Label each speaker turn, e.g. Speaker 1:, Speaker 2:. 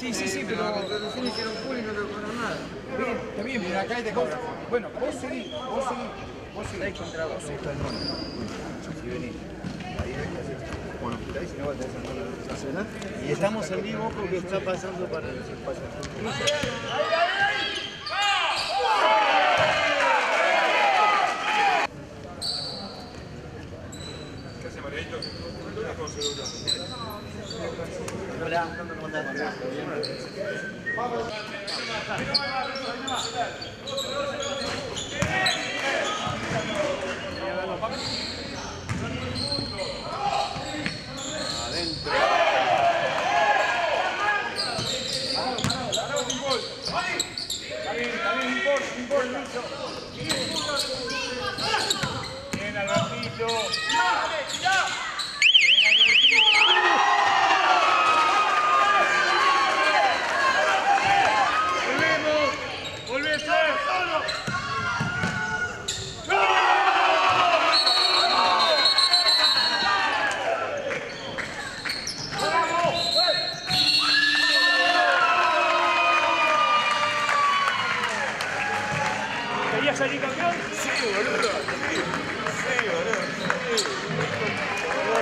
Speaker 1: Sí, sí, Está bien, pero acá te compro. Bueno, vos seguís, vos seguís. Vos seguís
Speaker 2: contra
Speaker 1: vos. Ahí está el Si
Speaker 2: y estamos en vivo porque está pasando para los espacios ¿cómo andás?
Speaker 1: Está bien, está bien, Albertito. ¿Querías salir campeón? Sí, boludo. Sí boludo. Sí.